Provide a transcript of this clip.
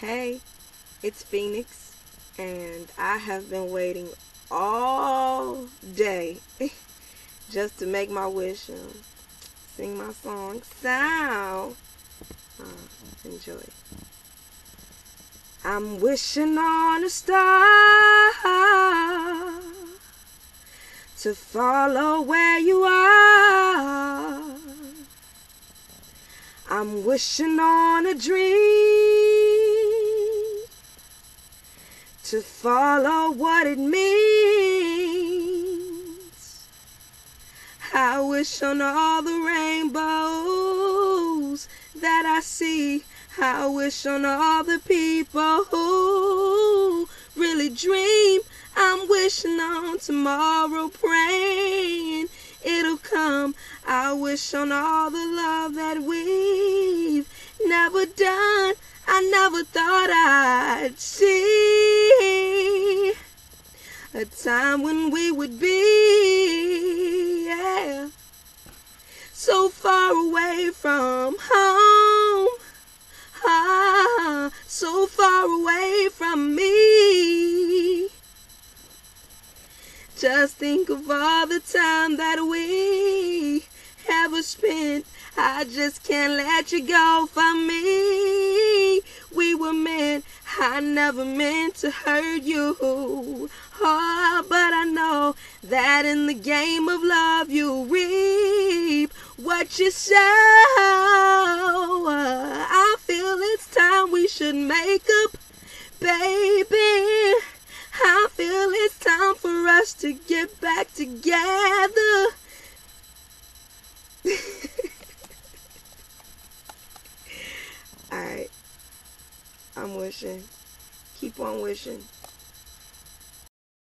Hey, it's Phoenix, and I have been waiting all day just to make my wish and sing my song. So, uh, enjoy. I'm wishing on a star to follow where you are. I'm wishing on a dream to follow what it means. I wish on all the rainbows that I see. I wish on all the people who really dream. I'm wishing on tomorrow, praying it'll come. I wish on all the love that we've never done. I never thought I'd see a time when we would be, yeah, so far away from home, ah, so far away from me. Just think of all the time that we ever spent. I just can't let you go from me. I never meant to hurt you. Oh, but I know that in the game of love you reap what you sow. I feel it's time we should make up, baby. I feel it's time for us to get back together. Alright. I'm wishing. Keep on wishing.